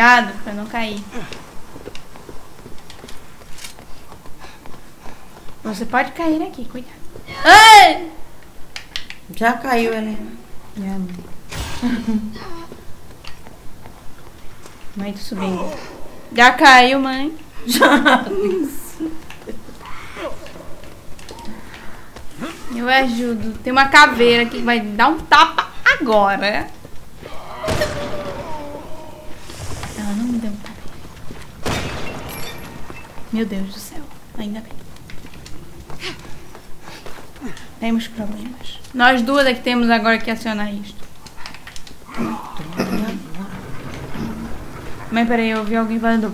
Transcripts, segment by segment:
Cuidado pra não cair. Você pode cair aqui, cuidado. Ai! Já caiu, Helena. Já, mãe. Tô subindo. Já caiu, mãe. Já. Eu ajudo. Tem uma caveira que vai dar um tapa agora. Ela não me deu um tapa. Meu Deus do céu. Ainda bem. Temos problemas. Nós duas é que temos agora que acionar isto. Mãe, peraí, eu ouvi alguém falando.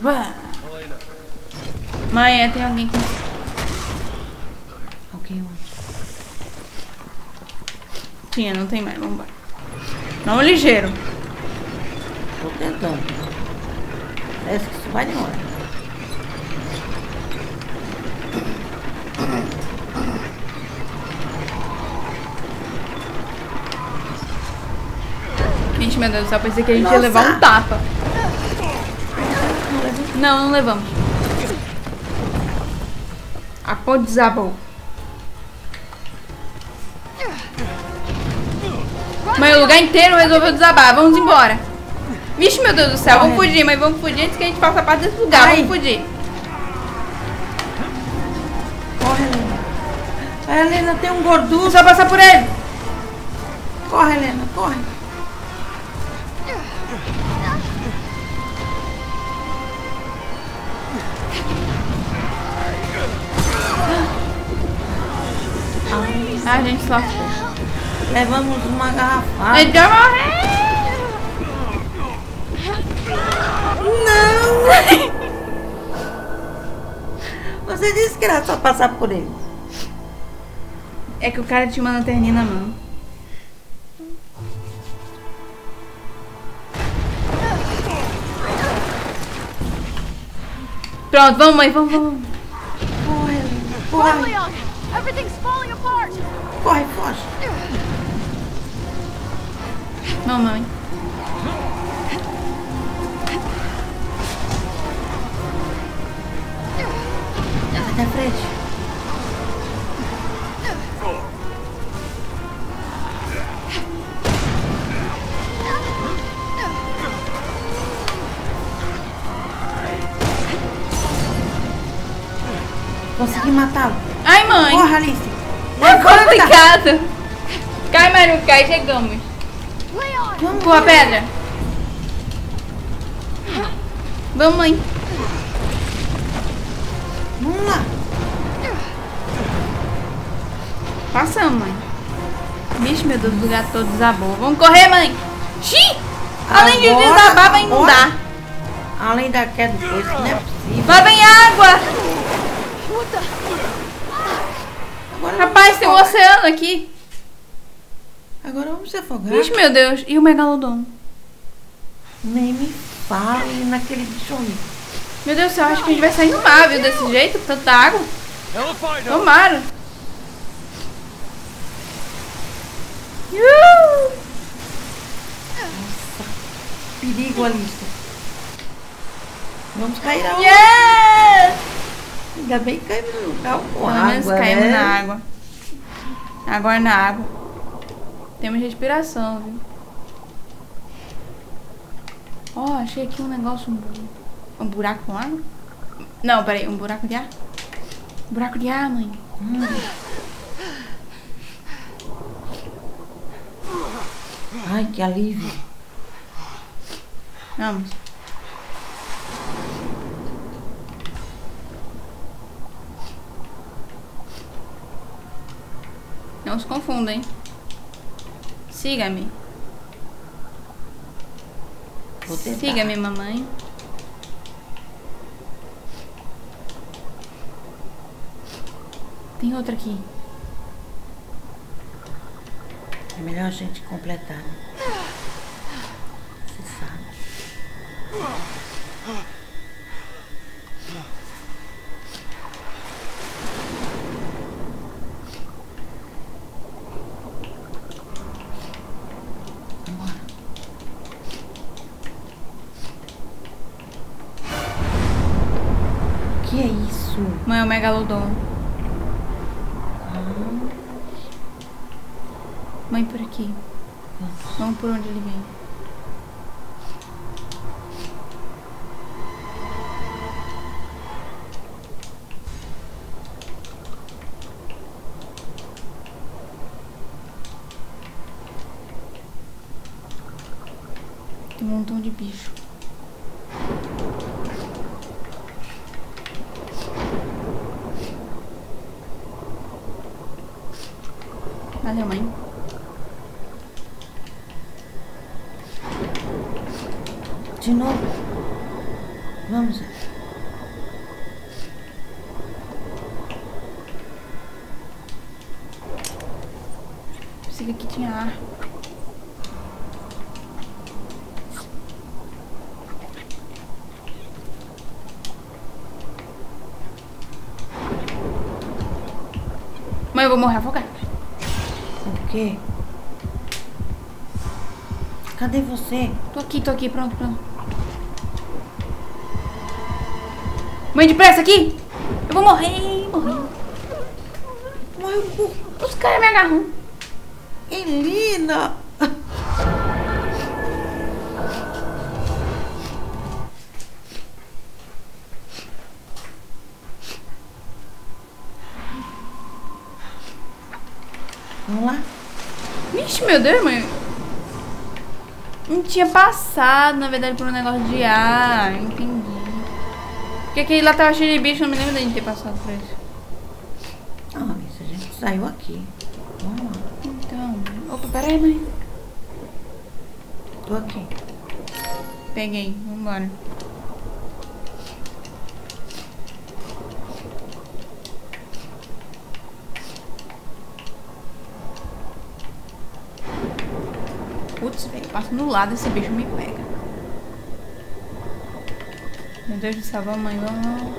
Mãe, é, tem alguém com. Alguém onde? Tinha, não tem mais. Vamos embora. Vamos ligeiro. Tô tentando. Parece que isso vai demorar. Meu Deus do céu, pensei que a gente ia Nossa. levar um tapa. Não, não levamos. A ponte desabou. Mãe, o lugar inteiro resolveu desabar. Vamos embora. Vixe, meu Deus do céu. Vamos fugir, mas vamos fugir antes que a gente faça parte desse lugar. Ai. Vamos fugir. Corre, Helena. A Helena tem um gorducho. É só passar por ele. Corre, Helena, corre. Gente só. Levamos uma garrafada. Ele vai morrer. Não! Você disse que era só passar por ele. É que o cara tinha uma lanterninha na mão. Pronto, vamos, mãe, vamos, vamos. Corre, corre. Everything's falling apart! Corre, foge. Vamos, mãe. Vai na frente. Consegui matá-lo. Ai, mãe. Corre, Alice. É Levanta. complicado. Cai, mas não cai, chegamos. Vamos, Pula a pedra. Vamos, mãe. Vamos lá. Passamos, mãe. Vixe, meu Deus, o lugar todo desabou. Vamos correr, mãe. Xiii! Além de Agora, desabar, vai agora. inundar. Além da queda do coisa, não é possível. Lá vem água. The? Agora Rapaz, tem um oceano aqui. Agora vamos se afogar. Vixe, meu Deus. E o megalodon? Nem me fale naquele bicho horrível. Meu Deus do céu, acho que a gente vai sair no mar, viu? Desse jeito, tanta água. Tomara. Uh! Perigo, Alice. Vamos cair aonde? Yes! Ainda bem que caímos no lugar com Pelo menos água, caímos né? na água. Agora na água. Temos respiração, viu? Ó, achei aqui um negócio. Um, bu- um buraco com água? Não, peraí, um buraco de ar? Um buraco de ar, mãe. Ai, que alívio. Vamos. Não se confundem. Siga-me. Siga-me, mamãe. Tem outra aqui. É melhor a gente completar. né? Você sabe. Vambora. isso? Mãe, é o Megalodon. Ah, Mãe, por aqui. Vamos por onde ele vem. Tem um montão de bicho. Valeu, mãe. de novo. Vamos. Pensei que tinha ar. Mãe, eu vou morrer afogada. O quê? Cadê você? Tô aqui, tô aqui, pronto, pronto. Mãe, depressa aqui! Eu vou morrer, morrer. Morreu por Os caras me agarram. Elina! Vixe, meu Deus, mãe. Não tinha passado, na verdade, por um negócio de ar. Entendi. Porque aquele lá tava cheio de bicho, não me lembro de ter passado por isso. Ah, Alice, a gente saiu aqui. Vamos lá. Então. Opa, peraí, mãe. Tô aqui. Peguei, vambora. Putz, velho, passo no lado esse bicho me pega. Meu Deus do céu, vamos, vamos.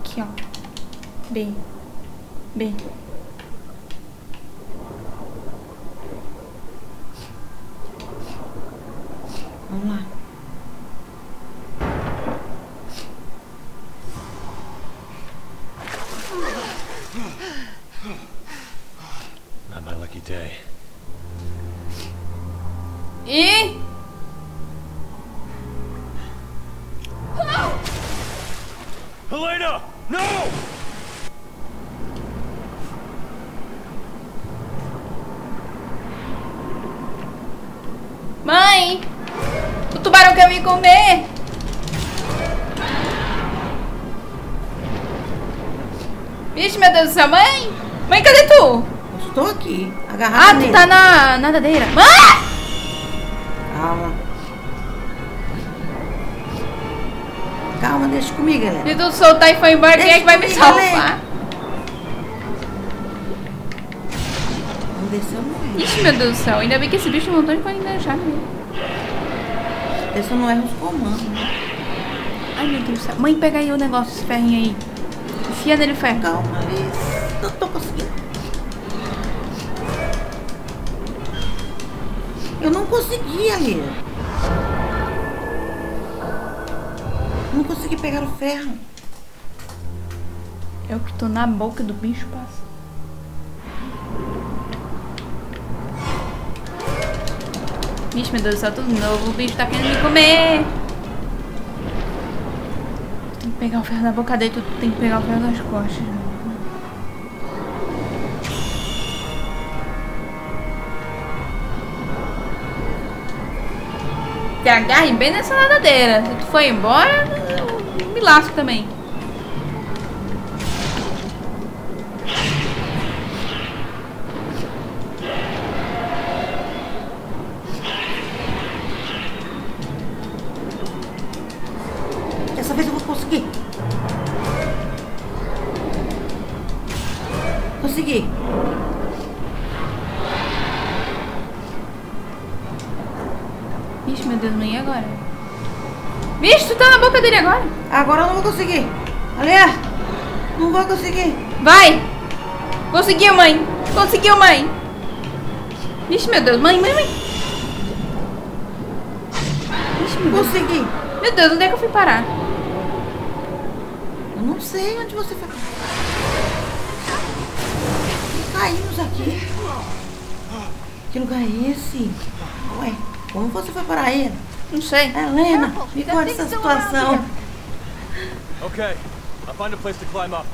Aqui, ó. B. B. Vamos lá. E. Helena! No! Mãe! O tubarão quer me comer! Vixe, meu Deus do céu, mãe! Mãe, cadê tu? Eu estou aqui, agarrada Ah, tu tá na nadadeira. Ah! Calma. Calma, deixa comigo, Helena. Se tu soltar e foi embora, quem é que vai me Deixa salvar? Vamos descer ou morrer. Ixi, meu Deus do céu. Ainda bem que esse bicho montou e pode enganchar nele. Esse não erra os comandos. né? Ai, meu Deus do céu. Mãe, pega aí o negócio, esse ferrinho aí. Enfia nele o ferro. Calma, Alice. Não tô conseguindo. Eu não consegui, ali. Não consegui pegar o ferro. Eu que tô na boca do bicho, passa. Vixe, meu Deus do céu, tudo novo. O bicho tá querendo me comer. Tem que pegar o ferro da boca dele, tu tem que pegar o ferro das costas. Agarre bem nessa nadadeira. Se tu for embora, eu me lasco também. Vixe, meu Deus, mãe, e agora? Vixe, tu tá na boca dele agora. Agora eu não vou conseguir. Aliás, não vou conseguir. Vai! Conseguiu, mãe! Conseguiu, mãe! Ixi, meu Deus. Mãe, mãe, mãe. Ixi, meu Deus. Consegui. Meu Deus, onde é que eu fui parar? Eu não sei onde você foi. Caímos aqui. Que lugar é esse? Ué, como você foi para aí? Não sei. Helena, Careful, me conta thing's essa situação. here. Okay, I'll find a place to climb up.